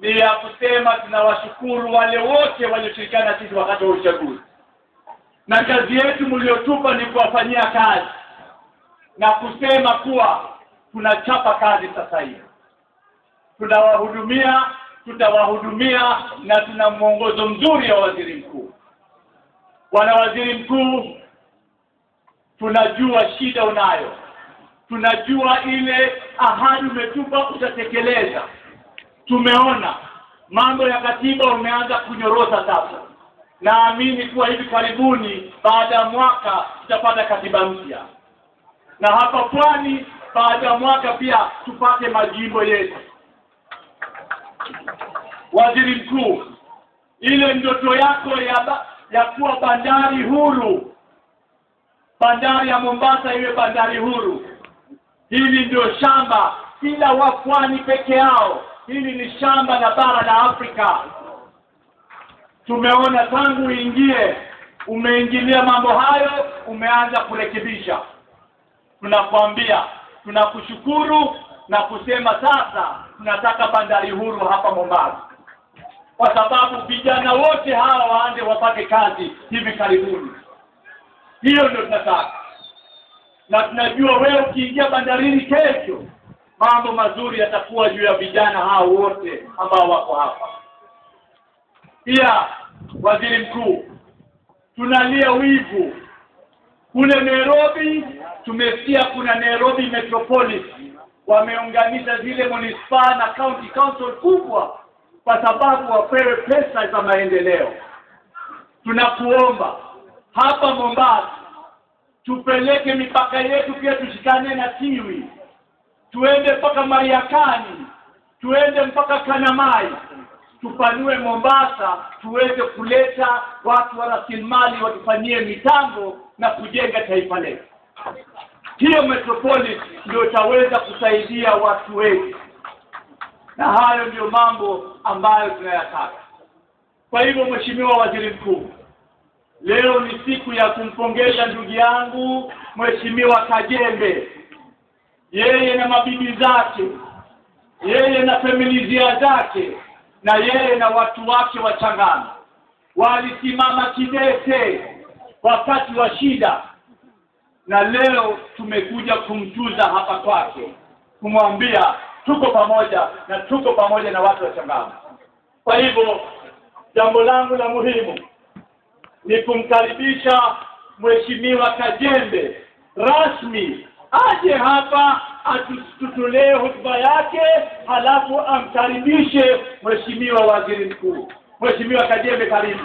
ni ya kusema tunawashukuru wale wote walioshirikiana na sisi wakati wa uchaguzi. Na kazi yetu mliotupa ni kuwafanyia kazi. Na kusema kuwa tunachapa kazi sasa hivi. Tunawahudumia tutawahudumia na tuna mwongozo mzuri wa waziri mkuu. Bwana waziri mkuu tunajua shida unayo. Tunajua ile ahadi umetupa utatekeleza tumeona mambo ya katiba umeanza kunyorosa sasa. Naamini kuwa hivi karibuni baada ya mwaka tutapata katiba mpya. Na hapa pwani baada ya mwaka pia tupate majimbo yetu. Waziri mkuu ile ndoto yako ya, ba, ya kuwa bandari huru. Bandari ya Mombasa iwe bandari huru. Hili ndio shamba kila wapwani peke yao hili ni shamba la bara la Afrika. Tumeona tangu uingie umeingilia mambo hayo umeanza kurekebisha. Tunakwambia tunakushukuru na kusema sasa tunataka bandari huru hapa Mombasa. Kwa sababu vijana wote hawa waanze wapate kazi hivi karibuni. Hiyo ndio tunataka. Na tunajua wewe ukiingia bandarini kesho mambo mazuri yatakuwa juu ya vijana hao wote ambao wako hapa. Pia waziri mkuu tunalia wivu. Kule Nairobi tumesikia kuna Nairobi Metropolis. Wameunganisha zile manispaa na county council kubwa kwa sababu wapewe pesa za maendeleo. Tunakuomba hapa Mombasa tupeleke mipaka yetu pia tushikane na Tiwi tuende mpaka Mariakani tuende mpaka Kanamai tupanue Mombasa tuweze kuleta watu wa rasilimali watufanyie mitambo na kujenga taifa letu. Hiyo metropolis ndio itaweza kusaidia watu wetu na hayo ndio mambo ambayo tunayataka. Kwa hivyo mheshimiwa waziri mkuu leo ni siku ya kumpongeza ndugu yangu mheshimiwa Kajembe yeye na mabibi zake yeye na familia zake na yeye na watu wake wachangana walisimama kidete wakati wa shida na leo tumekuja kumtuza hapa kwake kumwambia tuko pamoja na tuko pamoja na watu wachangana kwa hivyo jambo langu la muhimu ni kumkaribisha mheshimiwa Kajembe rasmi aje hapa atututolee hotuba yake halafu amkaribishe mheshimiwa waziri mkuu. Mheshimiwa Kajembe karibu